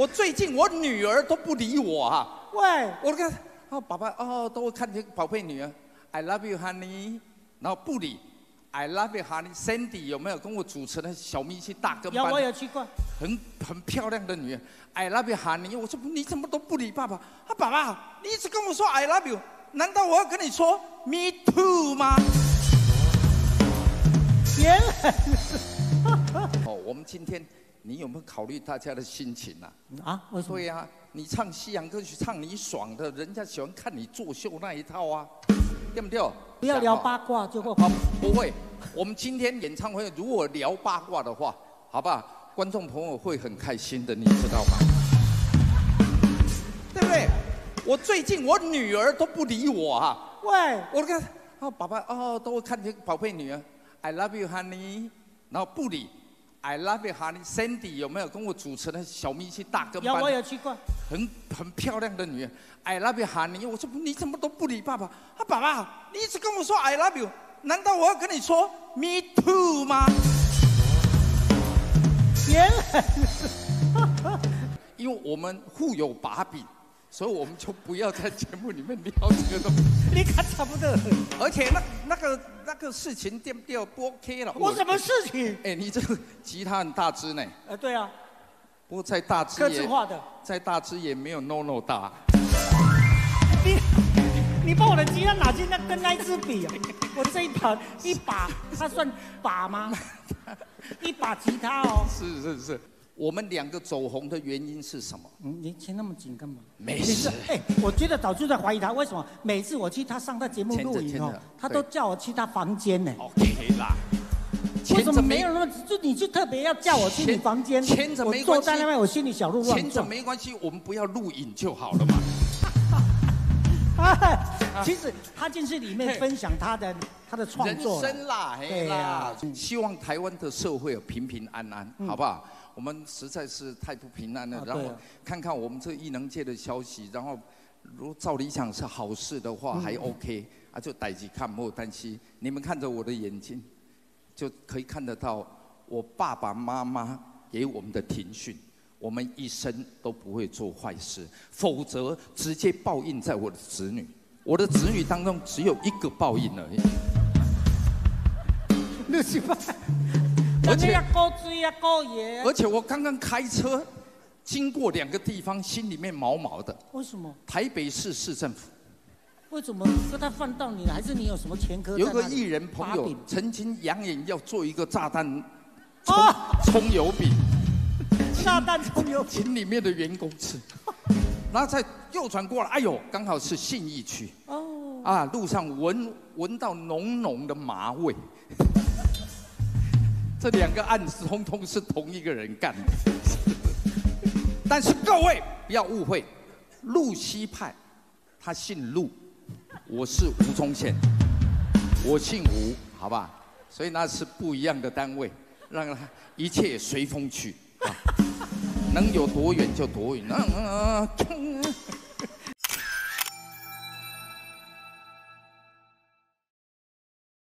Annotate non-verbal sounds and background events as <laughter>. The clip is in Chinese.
我最近我女儿都不理我啊，喂，我跟哦，爸爸哦，都会看见宝贝女儿，I love you honey，然后不理，I love you honey，Sandy 有没有跟我主持的小明星大跟有我？有去过，很很漂亮的女儿，I love you honey，我说你怎么都不理爸爸？啊，爸爸，你一直跟我说 I love you，难道我要跟你说 Me too 吗？原来是哦，我们今天你有没有考虑大家的心情啊？啊，为什么对？呀、你唱西洋歌曲唱你爽的，人家喜欢看你作秀那一套啊，对不对？不要聊八卦就够。好，不会。我们今天演唱会如果聊八卦的话，好不好？观众朋友会很开心的，你知道吗？对不对？我最近我女儿都不理我啊，喂，我看哦，爸爸哦，都会看见宝贝女儿，I love you honey，然后不理，I love you honey，Sandy 有没有跟我主持的小明星大跟有班？我有去过，很很漂亮的女儿，I love you honey，我说你怎么都不理爸爸？啊，爸爸，你一直跟我说 I love you，难道我要跟你说 Me too 吗？原来 <laughs> 因为我们互有把柄，所以我们就不要在节目里面聊这个东西。<laughs> 你看差不多。而且那那个那个事情对不对？不 OK 了。我什么事情？哎，你这个吉他很大只呢，呃，对啊，不过在大只刻也字化的。再大只也没有 No No 大。你你把我的吉他拿去那跟那一支比啊？<laughs> 我这一把一把，它算把吗？<laughs> 一把吉他哦。是是是，我们两个走红的原因是什么？嗯，你牵那么紧干嘛？没事。哎、我觉得早就在怀疑他，为什么每次我去他上他节目录影哦他都叫我去他房间呢？OK 啦。为什么没有那么就你就特别要叫我去你房间？牵着我没关系坐在那边，我心里小鹿乱牵着撞。没关系，我们不要录影就好了嘛。<laughs> 哎，其实他进去里面分享他的他的创人作人，生啦，嘿对啦希望台湾的社会有平平安安，好不好？我们实在是太不平安了啊。然后看看我们这艺能界的消息，然后如果照理想是好事的话，嗯还 OK 啊，就逮起看，没有担心。你们看着我的眼睛，就可以看得到我爸爸妈妈给我们的庭训。我们一生都不会做坏事，否则直接报应在我的子女。我的子女当中只有一个报应而已。六七八，而且要高追啊高爷，而且我刚刚开车经过两个地方，心里面毛毛的。为什么？台北市市政府为什么说他放到你了？还是你有什么前科？有个艺人朋友曾经扬言要做一个炸弹葱啊葱油饼，<laughs> 炸弹葱油饼请里面的员工吃，然后再右转过来，哎呦，刚好是信义区。哦，啊，路上闻闻到浓浓的麻味。<laughs> 这两个案子通通是同一个人干的，但是各位不要误会，路西派他姓陆，我是吴宗宪，我姓吴，好吧？所以那是不一样的单位，让他一切随风去。啊，能有多远就多远。嗯嗯嗯